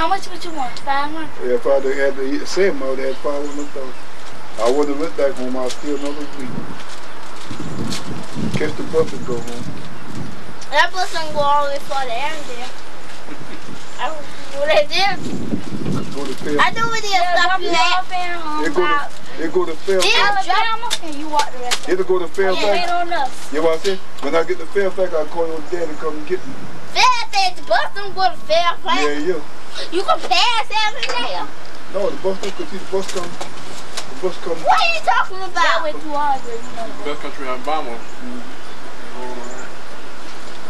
How much would you want? 500? yeah, if I'd had the same, I would have had 500,000. I wouldn't have went back home. I was still another week. Catch the bus and go home. That bus don't go all the way for the end there. I don't know what I did. Go to Fair. I know where they stop you at. They go to, they go to Fairfax. Alabama, and you walk the rest of You ever go to it. Fairfax? Wait on us. You know what I said? When I get to Fairfax, I'll call your dad and come and get me. Fairfax, the bus don't go to Fairfax. Yeah, yeah. You can pass every day. No, the bus don't, because the bus come, the bus come. What are you talking about? That way too hard, you know. Best country in Alabama. Mm-hmm.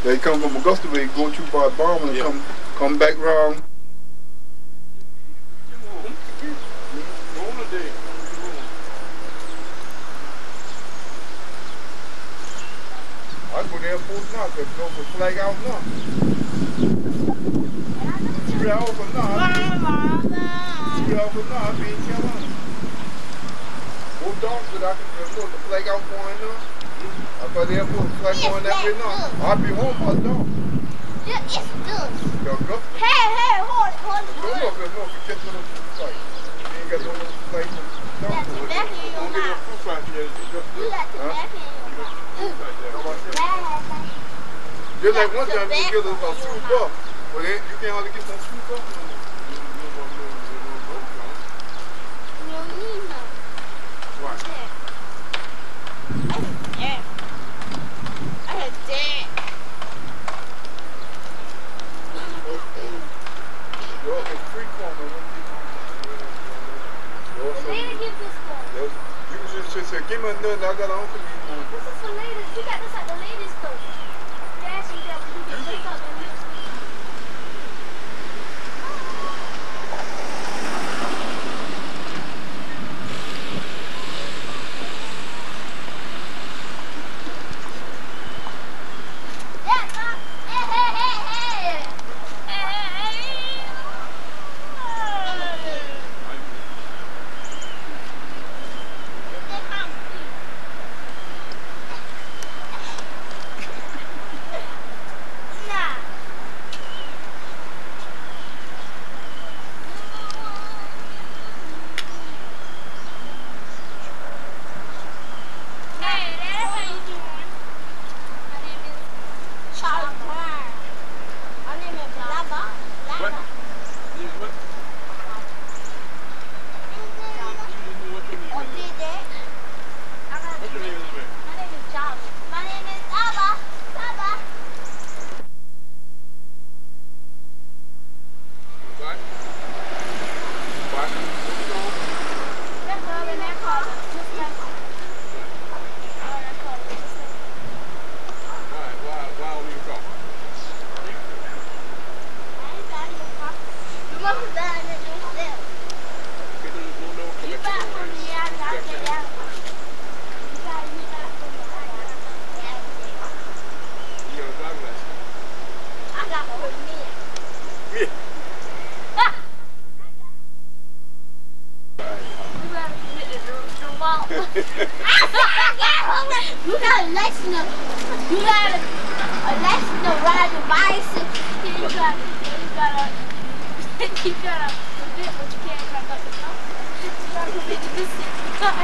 They come from Augusta way, go through by Bomber and Yeah. come, come back round. I go to the airport now, because go for flag out now. I'll be- to the home by it's good. Hey, hey, hold, hold, No, no, no, no, catch one of those flights. You ain't got no other flight. That's No. tobacco in your mouth. You got tobacco in your mouth. Just like one time you give a two bucks. Well, you can't hardly get some two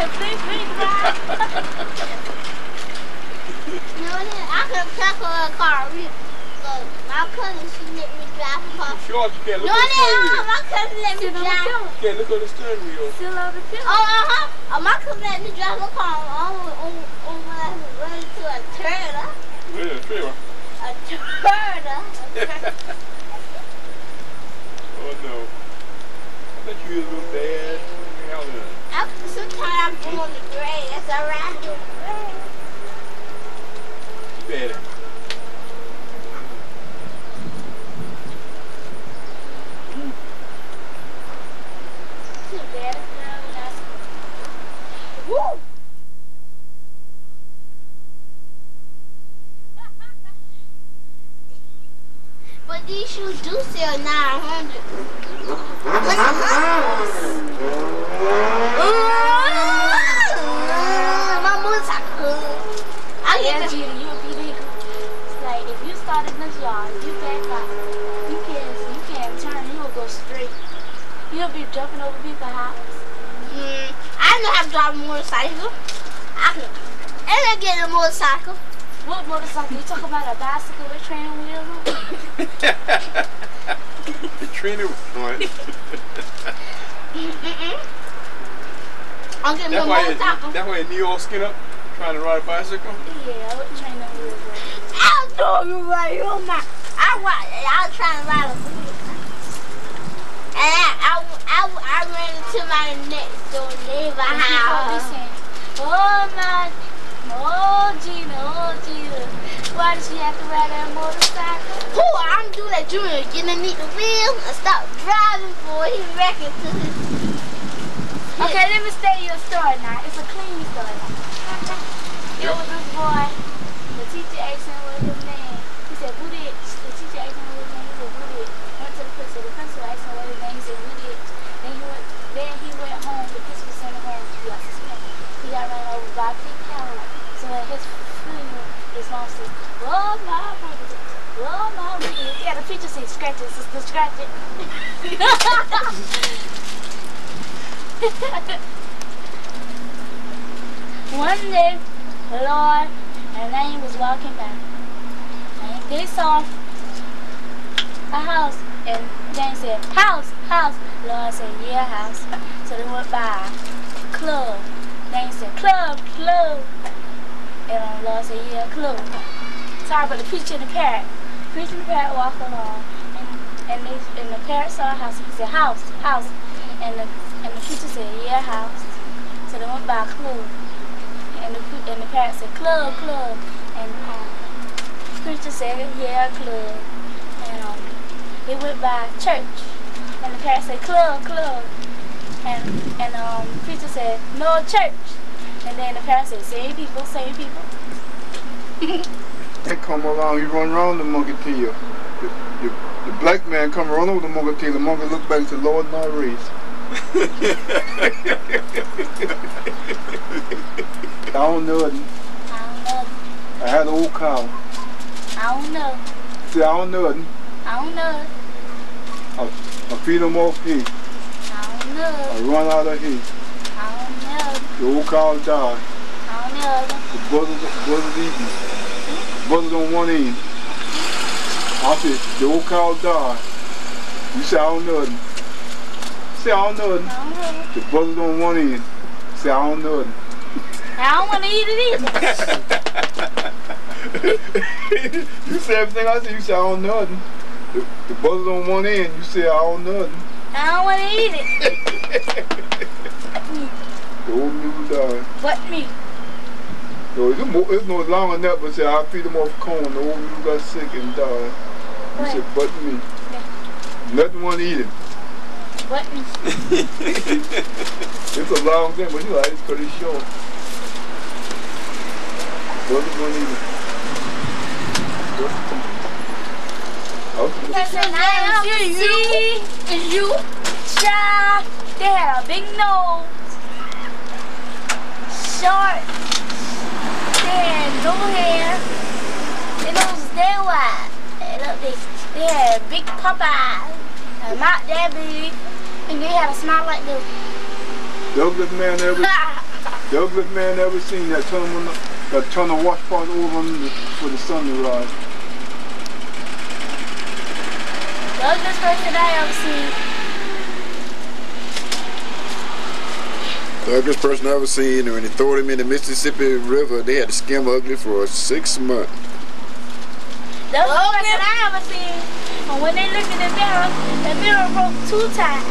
No, I could tackle a car. So my cousin, she let me drive a car. Sure, can't No, look on the my cousin let me drive. pillow. Look on the steering wheel. Still on the Oh, uh-huh. Uh, my cousin let me drive a car on, on, on to a turtle. Yeah, trailer. A turtle. A turtle. Oh no. I thought you a little bad. Hell no. I, sometimes I'm the grass. I ride the grass. You. Woo! But these shoes do sell 900 My motorcycle. I Yeah, get the Gina, you a big nigga. It's like if you started drive a motorcycle. I can, and I get a motorcycle. What motorcycle? You talking about a bicycle with training wheels on? the trainer was on. Mm-mm. I'm getting That's a why, you, motorcycle. that's why you knee all skin up trying to ride a bicycle? Yeah, with training wheels on. I'll throw you right on my. I wa I was trying to ride a wheel. And I, I, I, I ran into my next door neighbor house. oh my, oh Gina, oh Gina, why did she have to ride that motorcycle? Who I'm doing that junior getting underneath the wheel and stop driving for he wrecking to his. Okay, let me tell you a story now. It's a clean story now. It was this boy, the teacher asked him what his name. He said, who did? The teacher asked him what his name. He said, who did? Went to the principal. The principal asked him what his name. He said, who did? Then he went, then he went home. The principal sent him home. He got suspended. He got run over by a big Cadillac. So at his funeral, his mom said, oh my brother. Oh my brother. Yeah, the teacher said, scratch it, sister, scratch it. One day, the Lord and they was walking by. And they saw a house. And Jane said, house, house. Lord said, yeah, house. So they went by a club. Jane said, club, club. And um, Lord said, yeah, club. Sorry, but the preacher and the parrot. The preacher and the parrot walked along. And, and, they, and the parrot saw a house. He said, house, house. And the, and the preacher said, yeah, house. So they went by a club. And the, pre- and the parrot said, club, club. And um, the preacher said, yeah, club. And um, they went by church. And the parents said, club, club. And, and um, the preacher said, no, church. And then the parents said, same people, same people. They come along, you run around the monkey tail. The, the, the black man come run over the monkey tail. The monkey look back and say, Lord, not race. I don't know. it. I don't know. I had an old cow. I don't know. See, I don't know. it. I don't know. I feed them off hay. I run out of know. The old cow died. The buzzards, buzzards eating. Buzzards on one end. I said, the old cow died. You say, I don't know. it. Say, I don't know. know. The buzzards on one end. Say, I don't know. it. I don't want to eat it either. you say everything I say, you say I don't know nothing. The, the on one end, you say I don't know nothing. I don't want to eat it. The old mule died. But me. No, it's, more, it's no longer than that, but say I feed him off corn. The old mule got sick and died. He What? said, but me. Nothing want to eat it. But me. It's a long thing, but you like it's pretty short. Buzzard want to eat it. Okay. Person I ever see is you. Child, they had a big nose. Short. They had no hair. Their nose was that wide. And they, they had big pop eyes. A mouth that big. And they had a smile like this. Ugliest man ever, ugliest man ever seen that turn on the, that turn the wash pot over on the, for the sun to rise. The ugliest person I ever seen. The ugliest person I ever seen, and when they threw him in the Mississippi River, they had to skim ugly for six months. The ugliest person I ever seen. And when they look in the mirror, the mirror broke two times.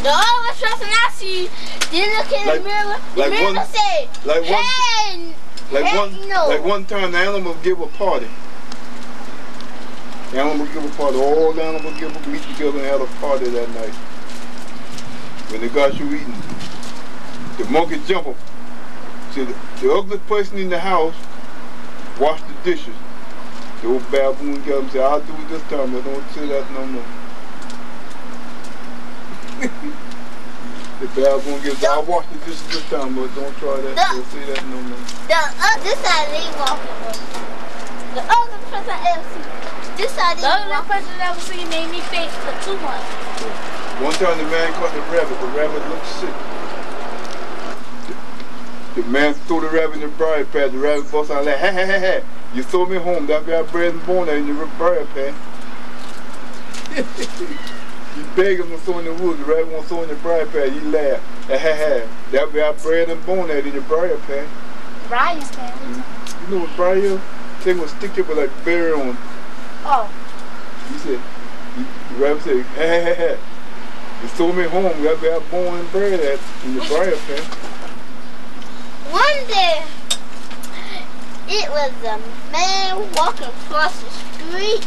The only person I see, they look in Like- the mirror, the like mirror one- say, Like one, hey, like heck one, no. like one time the animals give a party. The animals give a party. All the animals give a meet together and have a party that night. When they got you eating, the monkey jump up. See, the, the ugliest person in the house wash the dishes. The old baboon up and say, I'll do it this time, but don't say that no more. the baboon gives, I'll wash the dishes this time, but don't try that, don't say that no more. The this side walking on. The other person I see. This side they The ugliest walking. person I ever seen made me faint for two months. One time the man caught the rabbit. The rabbit looked sick. The The man threw the rabbit in the briar patch. The rabbit bust out like, ha ha ha ha. You throw me home. That's where I bred and born at in the briar patch. you beg him to throw in the woods. The rabbit won't throw in the briar patch. You laugh. Ha ha ha. That's where I bred and born at in the briar patch. Brian's family. You know what briar is? They gonna stick it with like berry on. Oh, You said, you, the rabbit said, ha ha ha ha. You throw me home. That's where I born and bred at in the briar patch. One day, it was a man walking across the street,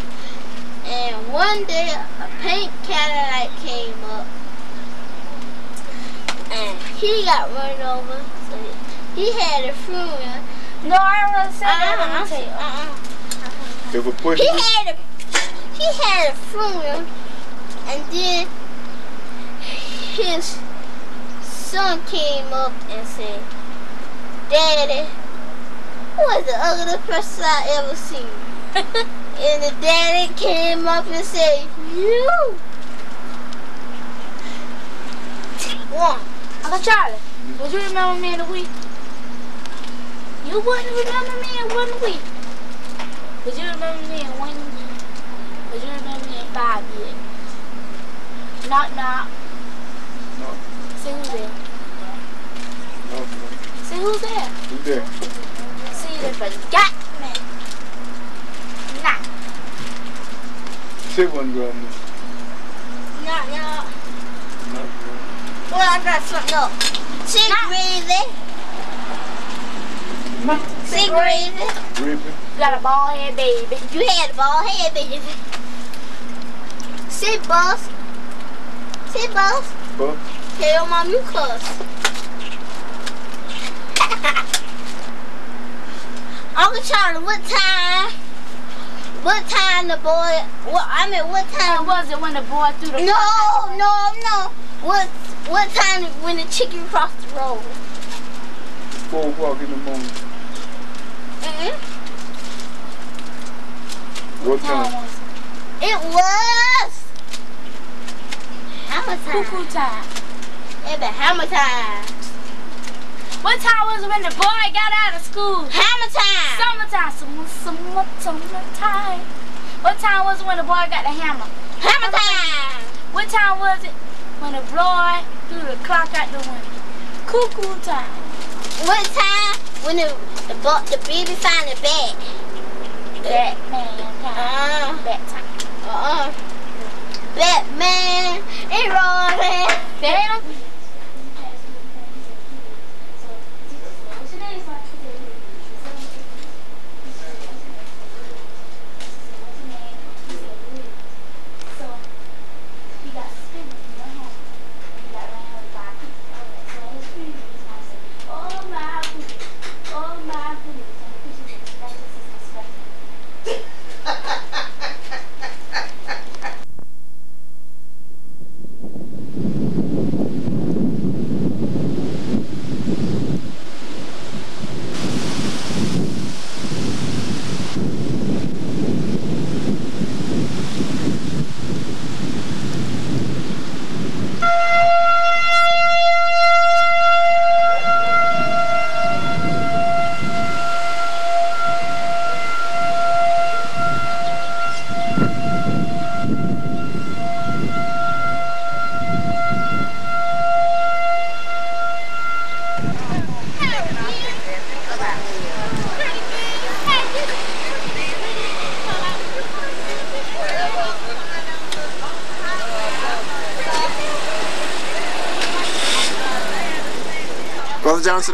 and one day a pink Cadillac came up, and he got run over. So he had a funeral. no, I don't want to say that. Let me tell you. Uh-uh. If a push He had a he had a funeral, and then his son came up and said, "Daddy, who was the ugliest person I ever seen?" and the daddy came up and said, "You." One. Uncle Charlie, would you remember me in a week? You wouldn't remember me in one week. Would you remember me in one year? Would you remember me in five years? Knock knock. No. See who's there. No, no. See who's there. Who's there? See they forgot me. Nah. Say one girl. no. No, no. No, no. Well, I got something up. See, Nah. Greasy. See, Greasy. Ripping. You got a bald head baby. You had a bald head, baby. See, boss. See, boss. But Tell your mom you cuss. Uncle Charlie, what time? What time the boy? What I mean, what time? was it when the boy threw the No, no, no. What? What time when the chicken crossed the road? four o'clock in the morning. Mm-mm. What Time time? was It was hammer time. Cuckoo time. It be hammer time. What time was it when the boy got out of school? Hammer time. Summertime, summer, summer, summertime. What time was it when the boy got the hammer? Hammer time. What time was it when the boy threw the clock out the window? Cuckoo time. What time when the the, the baby found the bag? Batman time. Uh, Bat time. uh, Batman and Robin. Damn.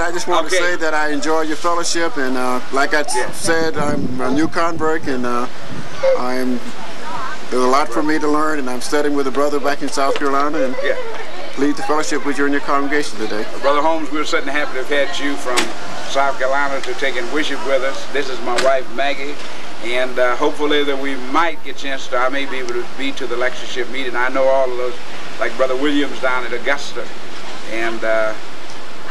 I just want Okay. to say that I enjoy your fellowship, and uh, like I s- said, I'm a new convert, and uh, I'm there's a lot for me to learn, and I'm studying with a brother back in South Carolina, and Yeah. pleased to fellowship with you and your congregation today. Brother Holmes, we're certainly happy to have had you from South Carolina to take in worship with us. This is my wife, Maggie, and uh, hopefully that we might get a chance to, I may be able to be to the lectureship meeting. I know all of those, like Brother Williams down at Augusta, and uh,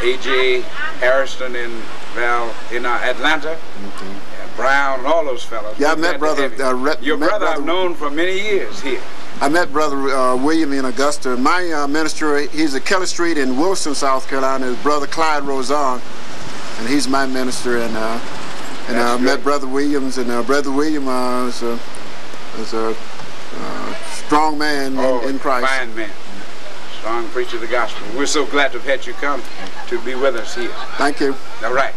A.J. Harrison in Val in uh, Atlanta, and Brown, and all those fellows. Yeah, I met brother. uh, re- Your met brother I've known for many years here. I met Brother uh, William in Augusta. My uh, minister, he's at Kelly Street in Wilson, South Carolina. His brother Clyde Rosan. and he's my minister. And uh, and That's uh, met. Brother Williams, and uh, Brother William uh, is a is a uh, strong man in- Oh, in, Christ. fine man. Strong preacher of the gospel. We're so glad to have had you come to be with us here. Thank you. All right.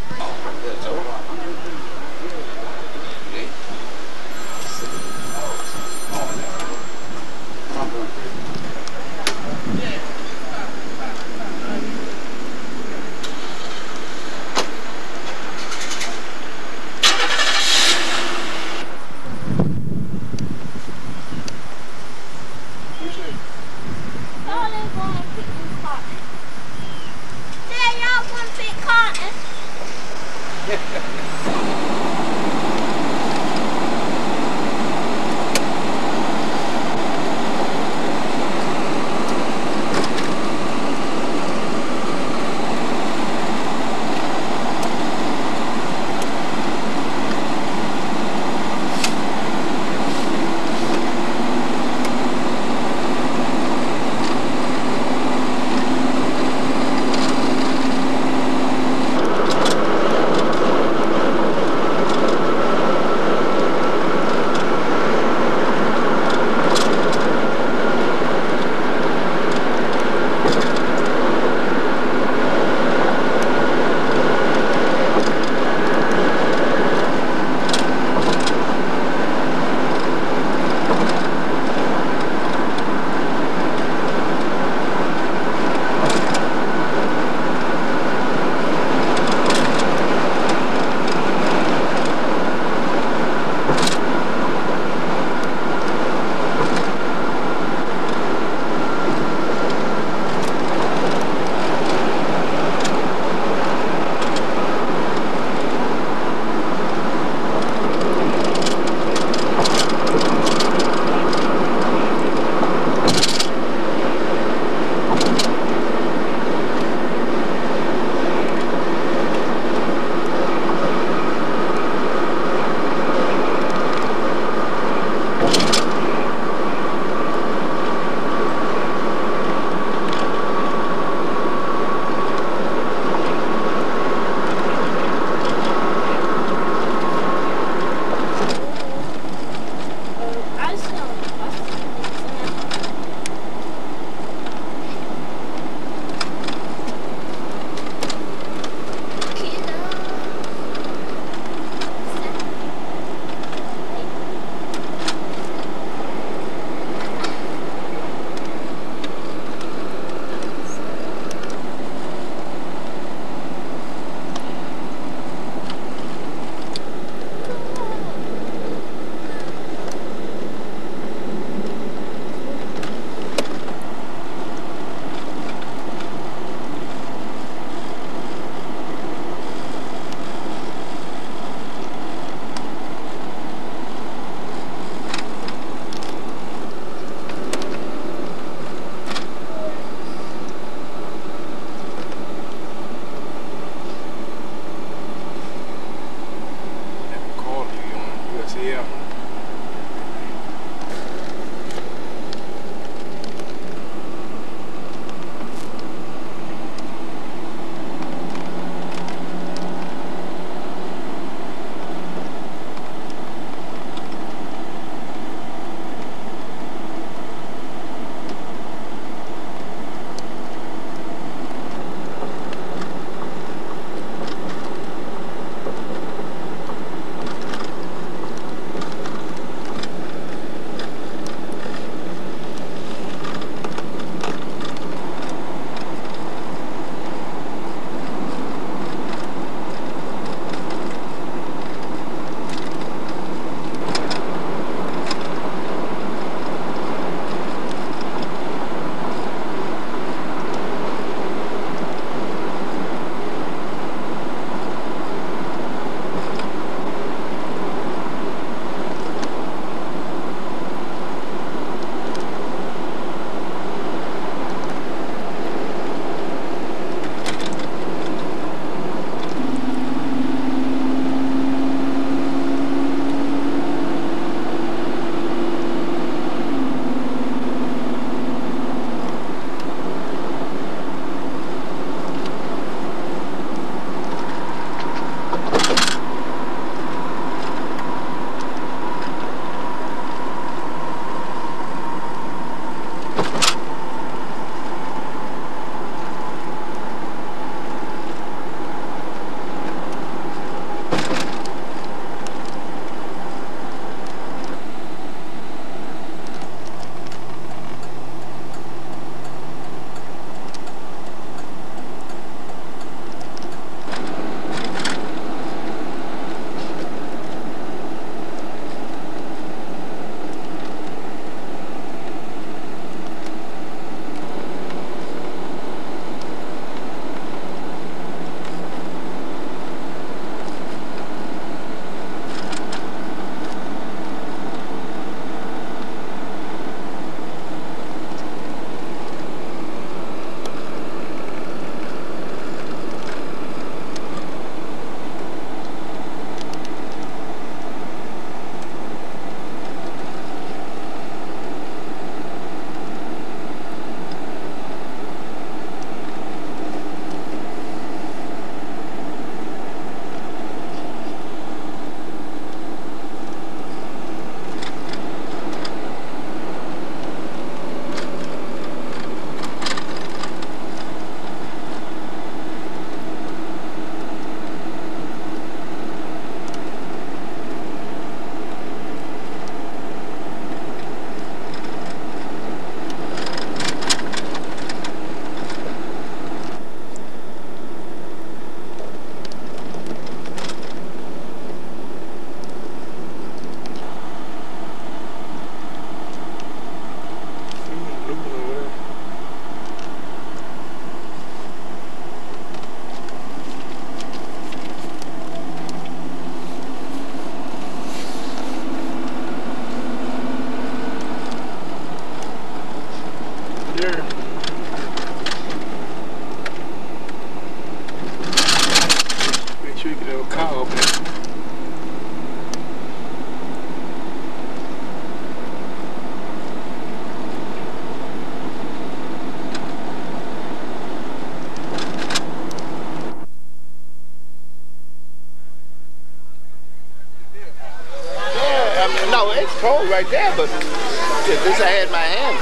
No, it's cold right there, but least I had my hand.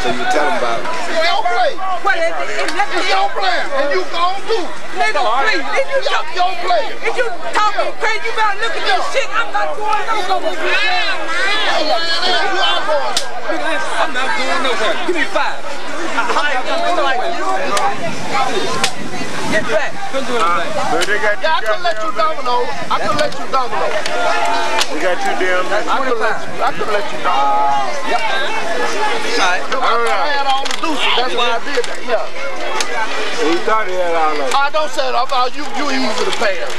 So you tell them about It's your play. Well, it, it, it, let me It's your player, and you gon' do. Nigga, please, if you It's talk, your player. if you talking crazy, you better look at this shit. I'm not going nowhere. Hey, man, you are going. I'm not going nowhere. Give me five. Get back. Couldn't do anything. But they got Yeah, I could let you domino. I could let you domino. We got you damn. I could let you. I could let you domino. Yep. All right. I had all the deuces. That's why I did that. Yeah. He thought he had all of it. I don't say that about you. You easy to pass.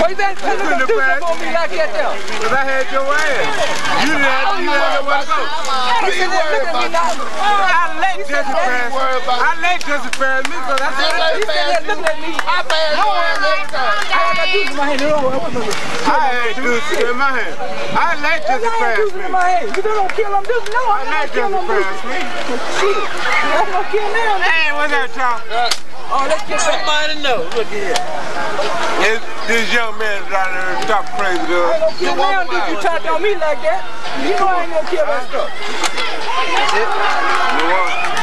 Why you been putting couldn't them do have something on me like that there? Because I had your ass. You didn't have, you didn't have nowhere to go. What you worry oh, Look at me about? now. I let Jesse pass. worry about- I let Jesse pass me because that's Just what like You sitting there looking at me. I pass you every time. I got juice in my hand. I had juice in my hand. I let I Jesse got pass juice me. in my hand. You don't kill them juice. No, I I'm let not killing Jesse them pass juice. me. Shit. That's not killing them. Hey, what's that, y'all? Oh, let's get back. Somebody know. Look here. This, this young man is out there talk crazy to Hey, us. don't kill me you touch on me like that. You know I ain't gonna kill that stuff. You want?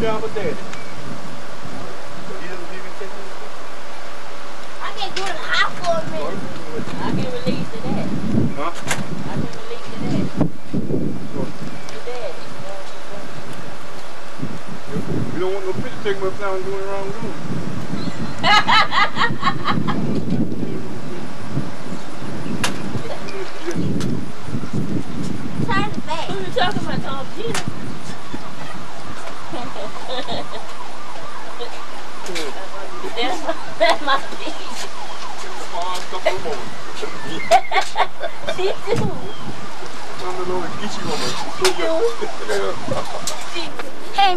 Got near pajama daddy. He doesn't even take anything. I can go to the for a minute. I can relate to that. Huh? I can relate to that. To that. You don't want no picture taking us down doing the wrong doing. Turn the back. Who you talking about, Tom Peter? Hey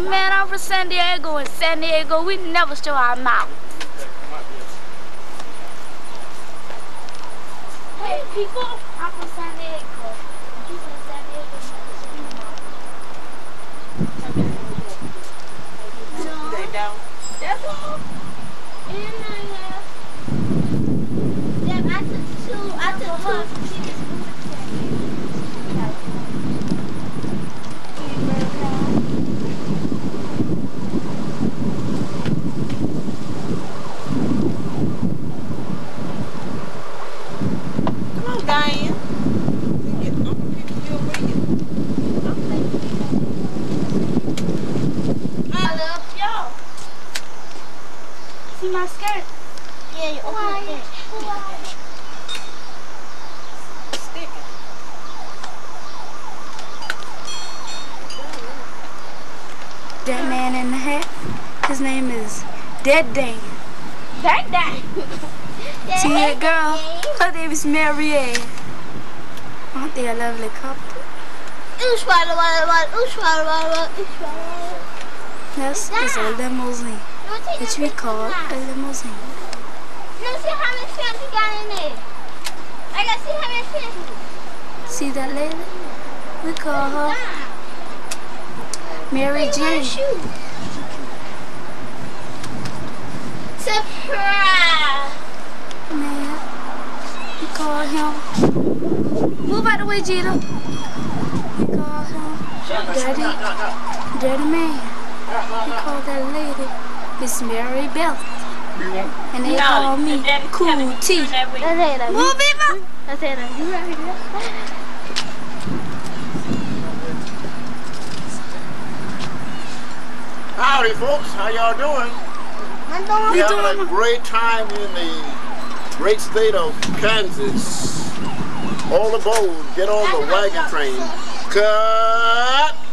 man, I'm from San Diego. In San Diego, we never show our mouth. Hey, people. I'm from San Diego. People in San Diego never see my mouth. They down. That's all. And I have. Yeah, I took two. I took one from see this Come on, Diane. We get- I'm gonna pick you up with you. I love y'all. See my skirt? Yeah, you open it. Stick it. That man in the hat, his name Dead Dan. That day. See that girl? Her name is Marianne. Aren't they a lovely couple? This is a limousine, which we call a limousine. Let me see how many fans you got in there. I gotta see how many fans. See that lady? We call her Mary Jane. Man, we call him. Move out the way, Jeter. We call him Daddy, Daddy Man. We call that lady Miss Mary Bell. And they call me Cool T. Move ma. That's it. You right. Howdy, folks. How y'all doing We're having a great time in the great state of Kansas. All aboard. Get on the wagon train. Cut!